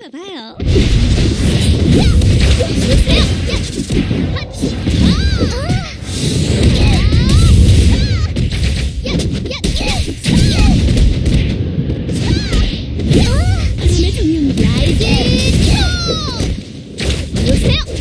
ブだよ。Yeah.